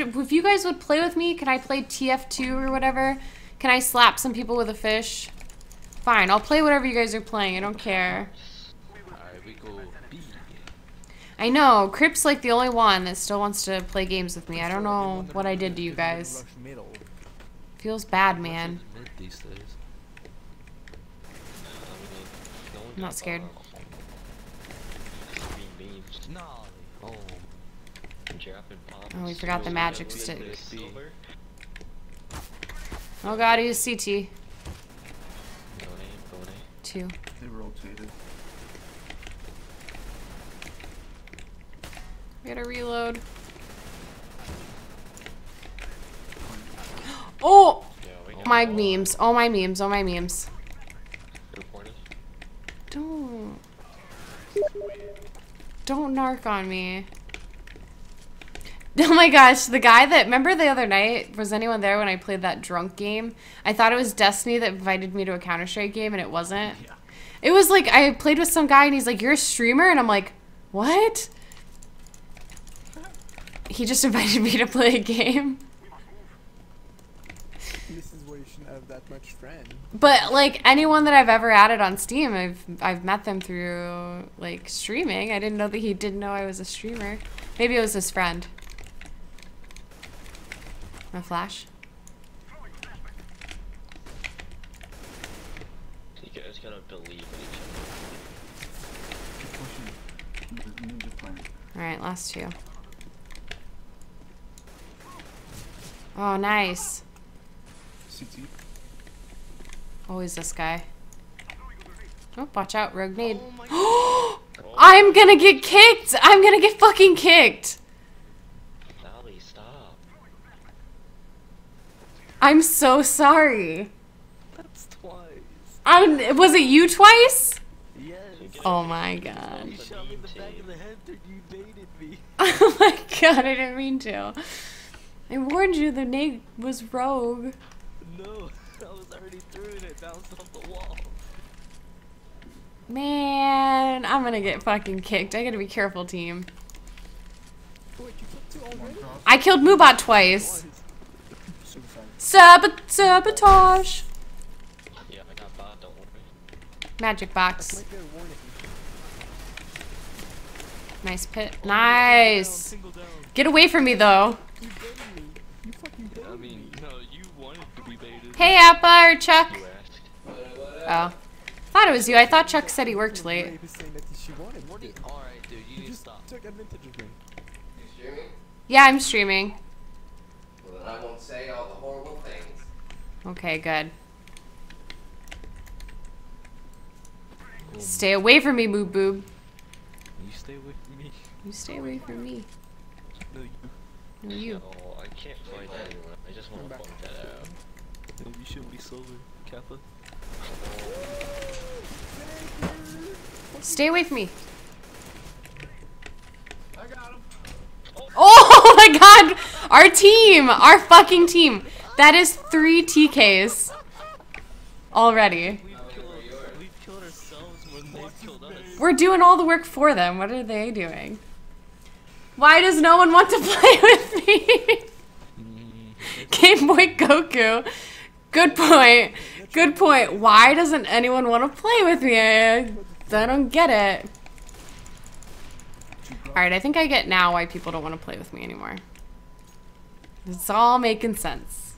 if you guys would play with me, can I play TF2 or whatever? Can I slap some people with a fish? Fine, I'll play whatever you guys are playing. I don't care. I know, Crip's like the only one that still wants to play games with me. I don't know what I did to you guys. Feels bad, man. I'm not scared. Nah, oh. Oh, we forgot the magic stick. Oh god, he's CT. Two. They rotated. We gotta reload. Oh! My memes. Oh my memes. Oh my memes. Don't. Don't narc on me. Oh my gosh, the guy that remember the other night was anyone there when I played that drunk game? I thought it was Destiny that invited me to a Counter Strike game and it wasn't. Yeah. It was like I played with some guy and he's like, "You're a streamer," and I'm like, "What?" He just invited me to play a game. This is why you shouldn't have that much friend. But like anyone that I've ever added on Steam, I've I've met them through like streaming. I didn't know that he didn't know I was a streamer. Maybe it was his friend. My flash. You guys gotta believe in each Keep pushing. Ninja- Ninja plant. All right, last two. Oh, nice. CT. Always this guy. Oh, watch out, rogue nade. Oh I'm gonna get kicked. I'm gonna get fucking kicked. I'm so sorry. That's twice. I'm. Was it you twice? Yes. Oh my god. You shot me in the back of the head you baited me. Oh my god, I didn't mean to. I warned you the nade was rogue. No, I was already through and it bounced off the wall. Man, I'm gonna get fucking kicked. I gotta be careful, team. Wait? I killed Moobot twice. Sabot sabotage. Yeah, I got bot, don't worry. Magic box. Nice pit. Nice. Get away from me, though. Hey, Appa or Chuck. Oh. Thought it was you. I thought Chuck said he worked late. Yeah, I'm streaming. Well, Okay, good. Stay away from me, Moob Boob. You stay with me. You stay away from me. No, you. No, you. No, I can't fight anyone. I just want to point that out. No, you shouldn't be sober, Kappa. Stay away from me. I got him. Oh my god! Our team! Our fucking team! That is three TKs. Already. We're doing all the work for them. What are they doing? Why does no one want to play with me? Game Boy Goku. Good point. Good point. Why doesn't anyone want to play with me? I, I don't get it. Alright, I think I get now why people don't want to play with me anymore. It's all making sense.